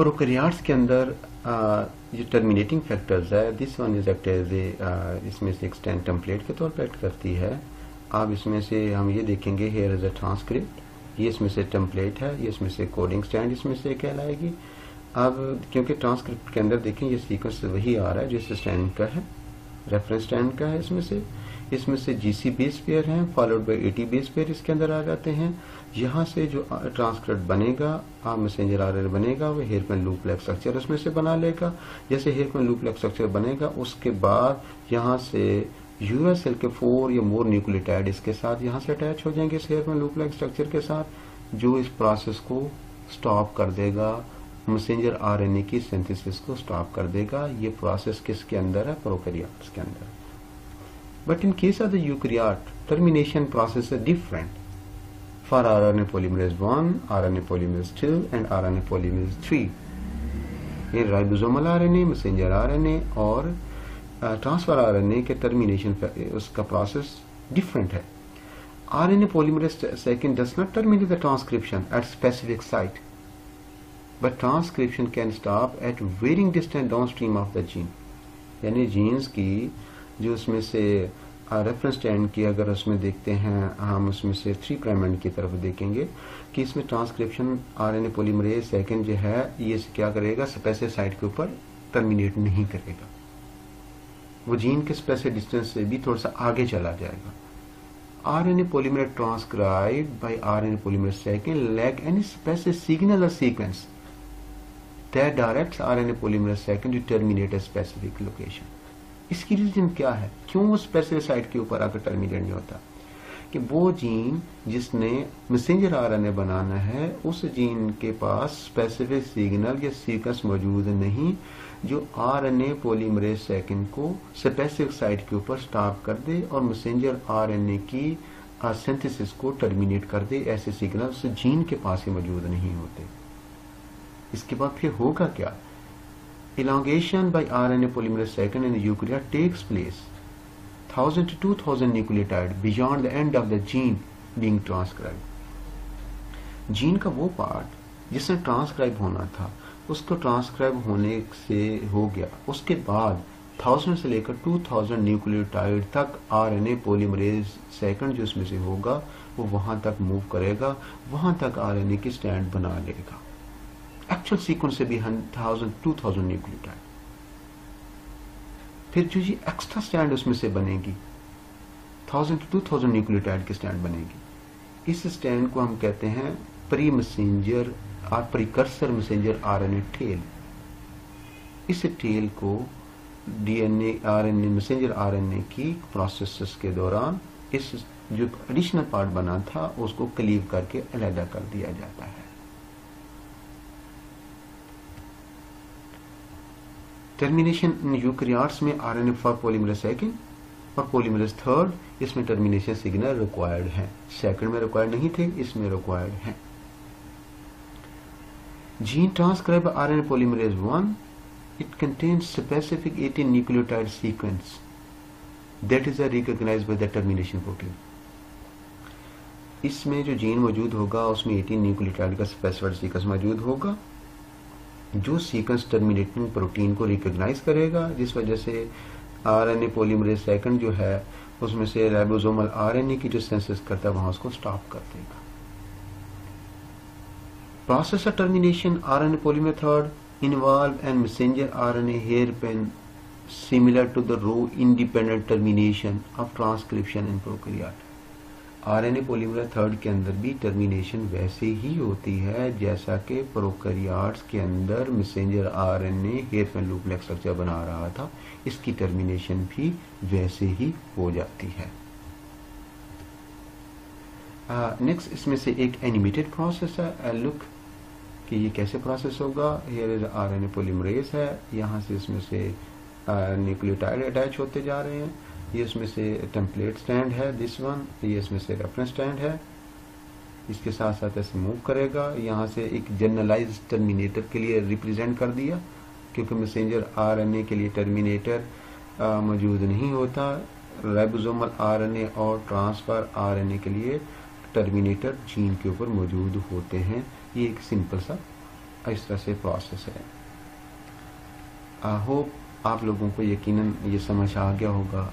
प्रोकरियाट्स के अंदर जो टर्मिनेटिंग फैक्टर्स है this one is act as a इसमें से एक स्टैंड टेम्पलेट के तौर पर एक्ट करती है। अब इसमें से, हम ये देखेंगे हेयर इज़ अ ट्रांसक्रिप्ट ये इसमें से टेम्पलेट है, ये इसमें से कोडिंग स्टैंड इसमें से कहलाएगी। अब, क्योंकि ट्रांसक्रिप्ट के अंदर देखें, ये सीक्वेंस वही आ रहा है जो स्टैंड का है। रेफरेंस स्टैंड का है इसमें से। इसमें से जीसी बेस पेयर हैं followed by AT base pair इसके अंदर आ जाते हैं। यहाँ से जो ट्रांसक्रिप्ट बनेगा, आ मैसेंजर आर बनेगा, वो हेयरपिन लूप लैक स्ट्रक्चर उसमें से बना लेगा। जैसे हेयरपिन लूप लैक स्ट्रक्चर बनेगा, उसके बाद यहाँ से यूएसएल के फोर या मोर न्यूक्लियोटाइड इसके साथ यहाँ से अटैच हो जाएँगे इस हेयरपिन लूप लैक स्ट्रक्चर के साथ, जो इस प्रोसेस को स्टॉप कर देगा। मैसेंजर आरएनए की सेंथिस को स्टॉप कर देगा। ये प्रोसेस किसके अंदर है? प्रोक्रिया के अंदर। But in case of the eukaryote termination process is different for R N A polymerase one R N A polymerase two and R N A polymerase three ये ribosomal R N A messenger R N A और transfer R N A के termination उसका process different है। R N A polymerase second does not terminate the transcription at specific site but transcription can stop at varying distance downstream of the gene यानी genes की जो उसमें से reference stand की अगर उसमें देखते हैं, हम उसमें से थ्री प्राइम एंड की तरफ़ देखेंगे कि इसमें ट्रांसक्रिप्शन आरएनए पॉलीमरेज सेकंड जो है, ये क्या करेगा? स्पेसिफिक साइड के ऊपर टर्मिनेट नहीं करेगा। वो जीन के स्पेसिफिक डिस्टेंस से भी थोड़ा सा आगे चला जाएगा। RNA polymerase transcribe by RNA polymerase second lack any specific signal और sequence that directs RNA polymer second to terminate a specific location. इसकी रीजन क्या है? क्यों वो स्पेसिफिक साइट के ऊपर आकर टर्मिनेट नहीं होता? कि वो जीन जिसने मैसेंजर आरएनए बनाना है, उस जीन के पास स्पेसिफिक सिग्नल या सीक्वेंस मौजूद नहीं, जो आरएनए पॉलीमरेज सेकंड को स्पेसिफिक साइट के ऊपर स्टॉप कर दे और मैसेंजर आरएनए की सिंथेसिस को टर्मिनेट कर दे, ऐसे सिग्नल उस जीन के पास ही मौजूद नहीं होते। इसके बाद फिर होगा क्या? By RNA polymerase second in the eukaryote takes place. 1000 to 2000 nucleotide beyond the end of the gene being transcribed. Gene का वो पार्ट जिसने ट्रांसक्राइब होना था, उसको ट्रांसक्राइब होने से हो गया। उसके बाद थाउज़ेंड से लेकर टू थाउज़ेंड न्यूक्लियोटाइड तक आरएनए पॉलीमरेज सेकंड जो उसमें से होगा, वो वहाँ तक मूव करेगा, वहाँ तक आरएनए की स्टैंड बना लेगा। एक्चुअल सीक्वेंस से भी थाउज़ेंड टू थाउज़ेंड न्यूक्लियोटाइड फिर जो ये एक्स्ट्रा स्टैंड उसमें से बनेगी थाउज़ेंड टू थाउज़ेंड न्यूक्लियोटाइड की स्टैंड बनेगी। इस स्टैंड को हम कहते हैं प्री मैसेंजर और प्रिकर्सर मैसेंजर आरएनए टेल इस टेल को डीएनए आरएनए मैसेंजर आरएनए की प्रोसेस के दौरान इस जो एडिशनल पार्ट बना था, उसको क्लीव करके अलहदा कर दिया जाता है। टर्मिनेशन इन यूक्रियाट्स में R N F for polymerase second और पोलीमरेज थर्ड इसमें टर्मिनेशन सिग्नल रिक्वायर्ड है। सेकंड में रिक्वायर्ड नहीं थे, इसमें रिक्वायर्ड है। Gene transcribe R N polymerase one it contains specific 18 nucleotide sequence that is recognized by the termination protein इसमें जो जीन मौजूद होगा, उसमें 18 न्यूक्लियोटाइड का स्पेसिफाइड सीक्वेंस मौजूद होगा। जो सीक्वेंस टर्मिनेटिंग प्रोटीन को रिकोगनाइज करेगा, जिस वजह से आरएनए पॉलीमरेज सेकंड जो है, उसमें से राइबोसोमल आरएनए की जो सेंसिस करता है, वहाँ उसको स्टॉप कर देगा। Process of termination RNA polymerase third involve and messenger RNA hairpin similar to the rho independent termination of transcription in prokaryotes RNA polymer third के अंदर भी टर्मिनेशन वैसे ही होती है जैसा कि प्रोकैरियोट्स के अंदर messenger RNA hair loop like structure बना रहा था इसकी टर्मिनेशन भी वैसे ही हो जाती है। नेक्स्ट uh, इसमें से एक एनिमेटेड प्रोसेस है लुक कि ये कैसे प्रोसेस होगा। हेयर आरएनए पॉलीमरेज है यहाँ से इसमें से न्यूक्लियोटाइड अटैच होते जा रहे हैं। ये इसमें से टेम्पलेट स्टैंड है दिस वन ये इसमें से रेफरेंस स्टैंड है। इसके साथ साथ ऐसे मूव करेगा। यहाँ से एक जनरलाइज टर्मिनेटर के लिए रिप्रेजेंट कर दिया, क्योंकि मैसेंजर आरएनए के लिए टर्मिनेटर मौजूद नहीं होता। राइबोसोमल आरएनए और ट्रांसफ़र आरएनए के लिए टर्मिनेटर जीन के ऊपर मौजूद होते हैं। ये एक सिंपल सा, इस तरह से प्रोसेस है। आई होप आप लोगों को यकीनन ये समझ आ गया होगा।